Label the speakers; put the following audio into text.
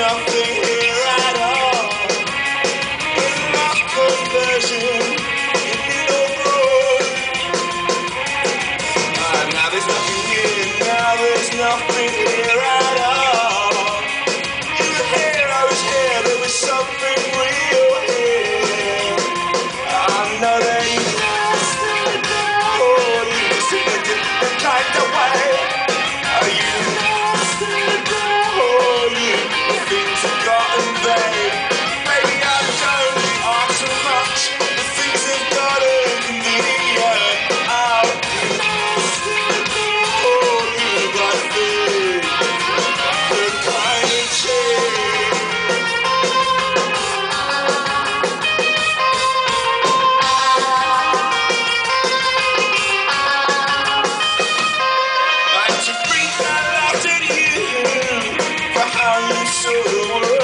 Speaker 1: nothing here at all. In my ah, now there's nothing here, now there's nothing. rumor